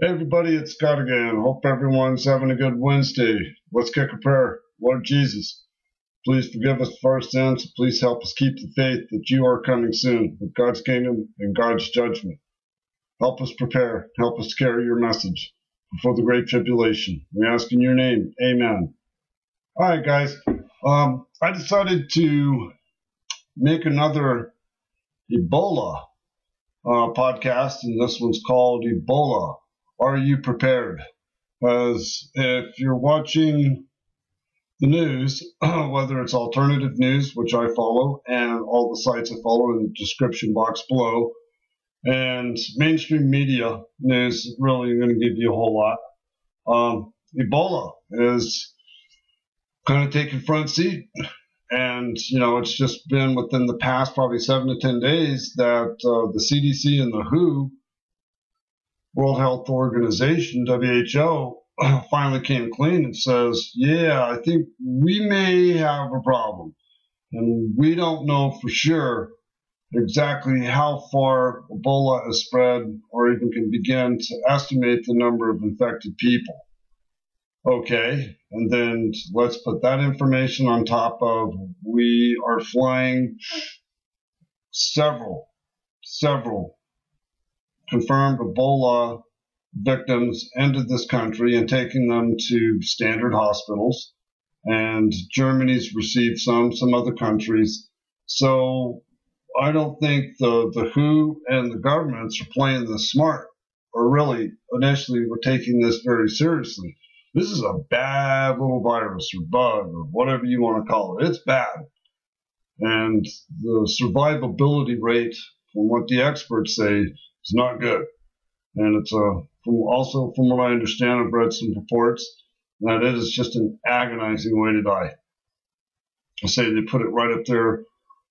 Hey everybody, it's Scott again. Hope everyone's having a good Wednesday. Let's kick a prayer. Lord Jesus, please forgive us for our sins. Please help us keep the faith that you are coming soon with God's kingdom and God's judgment. Help us prepare. Help us carry your message before the great tribulation. We ask in your name. Amen. All right, guys. Um, I decided to make another Ebola uh, podcast, and this one's called Ebola. Are you prepared? Because if you're watching the news, whether it's alternative news, which I follow, and all the sites I follow in the description box below, and mainstream media news really going to give you a whole lot. Um, Ebola is kind of taking front seat. And, you know, it's just been within the past probably seven to 10 days that uh, the CDC and the WHO, World Health Organization, WHO, finally came clean and says, yeah, I think we may have a problem. And we don't know for sure exactly how far Ebola has spread or even can begin to estimate the number of infected people. Okay, and then let's put that information on top of we are flying several, several confirmed Ebola victims into this country and taking them to standard hospitals. And Germany's received some, some other countries. So I don't think the, the WHO and the governments are playing this smart or really initially were taking this very seriously. This is a bad little virus or bug or whatever you want to call it. It's bad. And the survivability rate, from what the experts say, is not good. And it's a, from also from what I understand, I've read some reports that it is just an agonizing way to die. I say they put it right up there,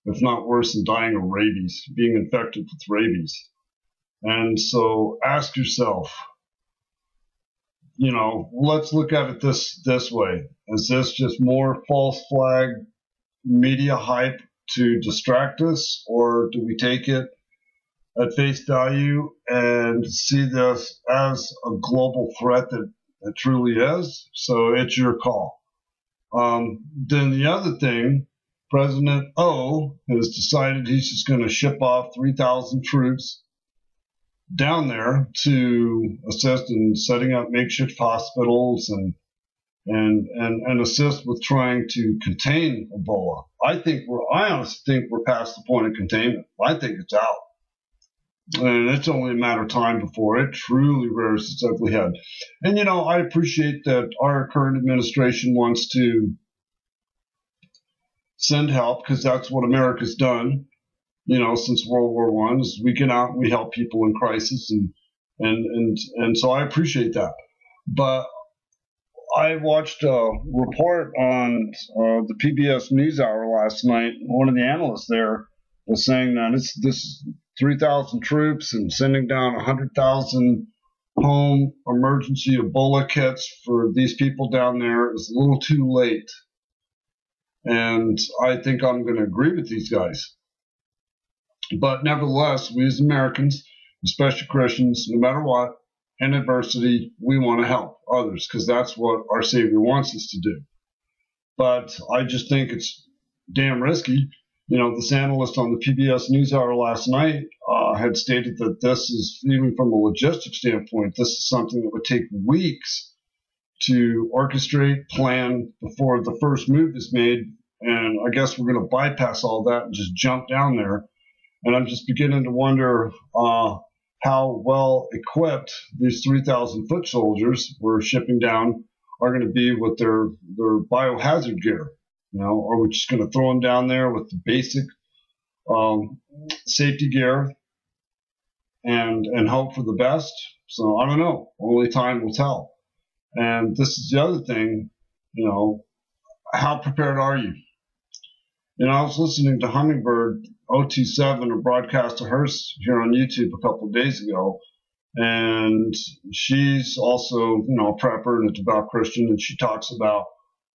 if not worse than dying of rabies, being infected with rabies. And so ask yourself, you know, let's look at it this this way. Is this just more false flag media hype to distract us, or do we take it at face value and see this as a global threat that it truly is? So it's your call. Um, then the other thing, President O has decided he's just going to ship off 3,000 troops down there to assist in setting up makeshift hospitals and and and, and assist with trying to contain Ebola. I think we're I honestly think we're past the point of containment. I think it's out. And it's only a matter of time before it truly rears its ugly head. And you know, I appreciate that our current administration wants to send help because that's what America's done you know, since World War One. We get out we help people in crisis, and and and and so I appreciate that. But I watched a report on uh, the PBS NewsHour last night. One of the analysts there was saying that it's this 3,000 troops and sending down 100,000 home emergency Ebola kits for these people down there is a little too late. And I think I'm going to agree with these guys. But nevertheless, we as Americans, especially Christians, no matter what, in adversity, we want to help others because that's what our Savior wants us to do. But I just think it's damn risky. You know, this analyst on the PBS NewsHour last night uh, had stated that this is, even from a logistics standpoint, this is something that would take weeks to orchestrate, plan before the first move is made. And I guess we're going to bypass all that and just jump down there and I'm just beginning to wonder uh, how well equipped these 3,000 foot soldiers we're shipping down are going to be with their, their biohazard gear. You know, are we just going to throw them down there with the basic um, safety gear and and hope for the best? So I don't know. Only time will tell. And this is the other thing, you know, how prepared are you? You know, I was listening to Hummingbird OT7, a broadcast of hers here on YouTube a couple days ago. And she's also, you know, a prepper and a devout Christian, and she talks about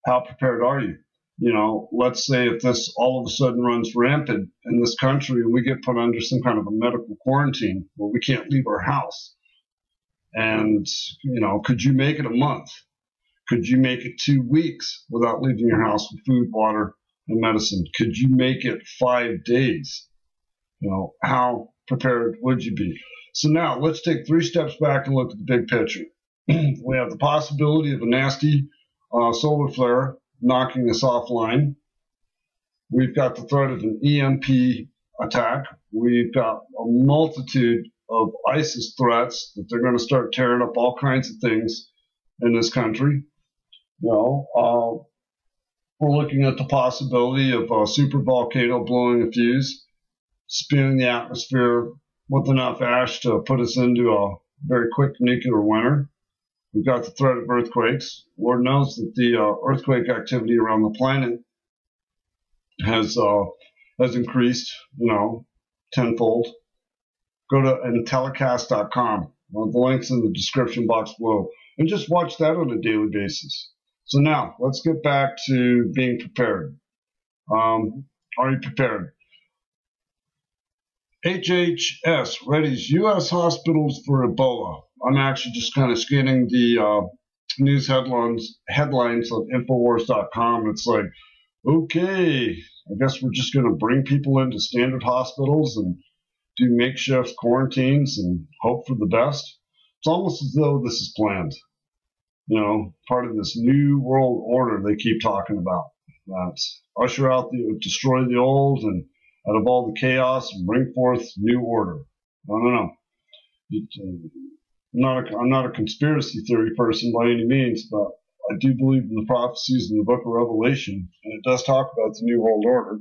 how prepared are you? You know, let's say if this all of a sudden runs rampant in this country and we get put under some kind of a medical quarantine where we can't leave our house. And, you know, could you make it a month? Could you make it two weeks without leaving your house with food, water, and medicine? Could you make it five days? You know, how prepared would you be? So now let's take three steps back and look at the big picture. we have the possibility of a nasty uh, solar flare knocking us offline. We've got the threat of an EMP attack. We've got a multitude of ISIS threats that they're going to start tearing up all kinds of things in this country. You know, uh, we're looking at the possibility of a super volcano blowing a fuse, spewing the atmosphere with enough ash to put us into a very quick nuclear winter. We've got the threat of earthquakes. Lord knows that the uh, earthquake activity around the planet has uh, has increased, you know, tenfold. Go to intellicast.com. Well, the links in the description box below, and just watch that on a daily basis. So now let's get back to being prepared. Um, are you prepared? HHS readies U.S. hospitals for Ebola. I'm actually just kind of scanning the uh, news headlines headlines on Infowars.com. It's like, okay, I guess we're just going to bring people into standard hospitals and do makeshift quarantines and hope for the best. It's almost as though this is planned. You know, part of this new world order they keep talking about. That usher out the, destroy the old and out of all the chaos bring forth new order. I don't know. It, uh, not a, I'm not a conspiracy theory person by any means, but I do believe in the prophecies in the book of Revelation, and it does talk about the New World Order.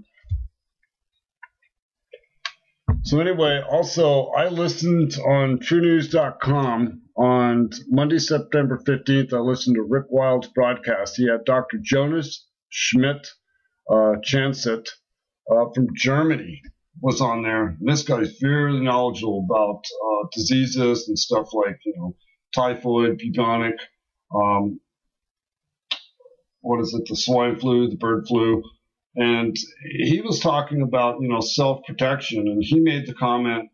So anyway, also I listened on TruNews.com on Monday, September 15th. I listened to Rick Wiles's broadcast. He had Dr. Jonas Schmidt uh, Chancet uh, from Germany was on there. This guy's very knowledgeable about uh, diseases and stuff like you know typhoid, bubonic, um, what is it, the swine flu, the bird flu, and he was talking about you know self protection, and he made the comment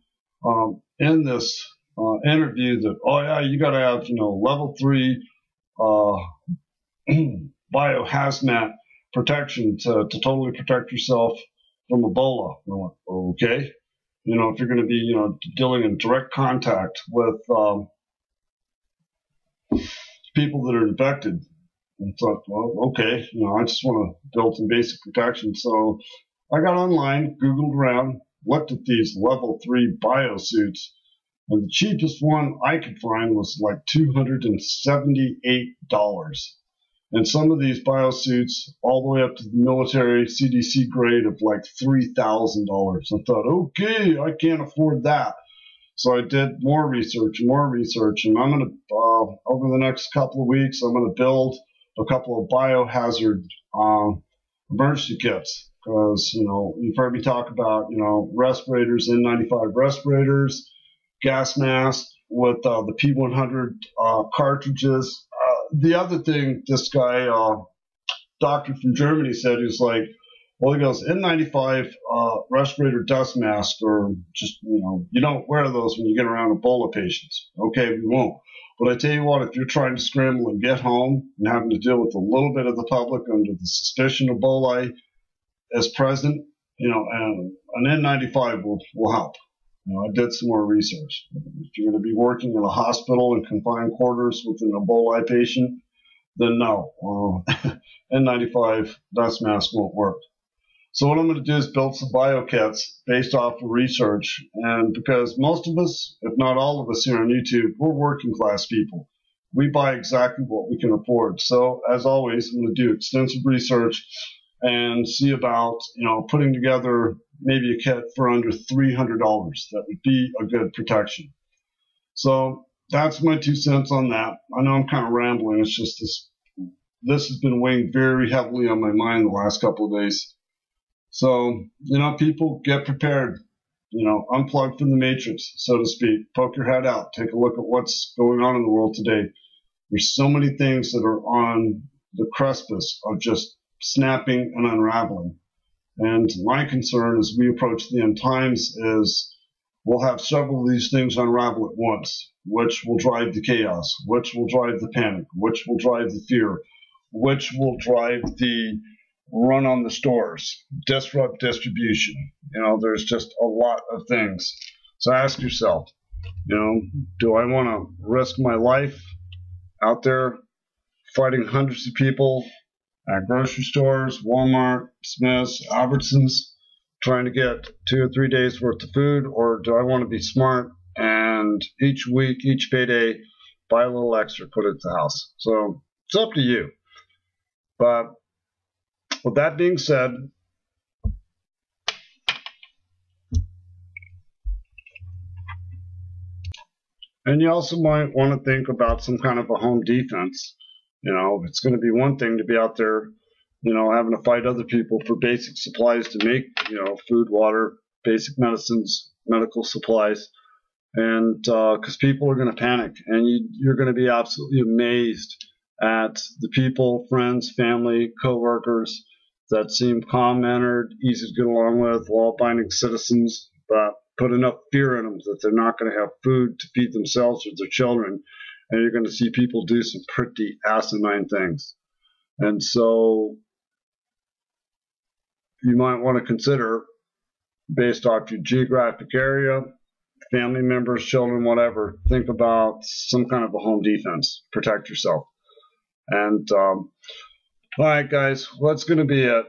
um, in this uh, interview that oh yeah, you got to have you know level three uh, biohazmat protection to, to totally protect yourself from Ebola. Went, okay. You know, if you're going to be, you know, dealing in direct contact with um, people that are infected, and thought, well, okay, you know, I just want to build some basic protection. So I got online, Googled around, looked at these level three biosuits, and the cheapest one I could find was like $278. And some of these biosuits, all the way up to the military CDC grade of like $3,000. I thought, okay, I can't afford that. So I did more research more research. And I'm going to, uh, over the next couple of weeks, I'm going to build a couple of biohazard um, emergency kits. Because, you know, you've heard me talk about, you know, respirators, N95 respirators, gas masks with uh, the P100 uh, cartridges the other thing this guy, uh, doctor from Germany, said is like, well, he goes N95 uh, respirator dust mask, or just you know, you don't wear those when you get around Ebola patients. Okay, we won't. But I tell you what, if you're trying to scramble and get home and having to deal with a little bit of the public under the suspicion of Ebola as present, you know, and an N95 will, will help. I did some more research. If you're going to be working in a hospital in confined quarters with an Ebola patient, then no, uh, N95 dust mask won't work. So what I'm going to do is build some bio kits based off of research. And because most of us, if not all of us here on YouTube, we're working class people. We buy exactly what we can afford. So as always, I'm going to do extensive research and see about, you know, putting together maybe a kit for under $300. That would be a good protection. So that's my two cents on that. I know I'm kind of rambling. It's just this, this has been weighing very heavily on my mind the last couple of days. So, you know, people get prepared, you know, unplug from the matrix, so to speak. Poke your head out. Take a look at what's going on in the world today. There's so many things that are on the precipice of just snapping and unraveling. And my concern as we approach the end times is we'll have several of these things unravel at once, which will drive the chaos, which will drive the panic, which will drive the fear, which will drive the run on the stores, disrupt distribution. You know, there's just a lot of things. So ask yourself, you know, do I want to risk my life out there fighting hundreds of people grocery stores, Walmart, Smith's, Albertsons, trying to get two or three days worth of food, or do I want to be smart and each week, each payday, buy a little extra, put it at the house? So it's up to you. But with that being said, and you also might want to think about some kind of a home defense. You know, it's going to be one thing to be out there, you know, having to fight other people for basic supplies to make, you know, food, water, basic medicines, medical supplies. And because uh, people are going to panic, and you, you're going to be absolutely amazed at the people, friends, family, coworkers that seem calm mannered, easy to get along with, law abiding citizens, but put enough fear in them that they're not going to have food to feed themselves or their children. And you're going to see people do some pretty asinine things. And so you might want to consider, based off your geographic area, family members, children, whatever, think about some kind of a home defense. Protect yourself. And um, all right, guys, what's going to be it?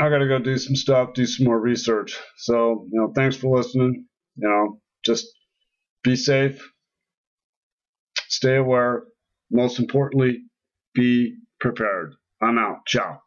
I got to go do some stuff, do some more research. So, you know, thanks for listening. You know, just be safe, stay aware. Most importantly, be prepared. I'm out. Ciao.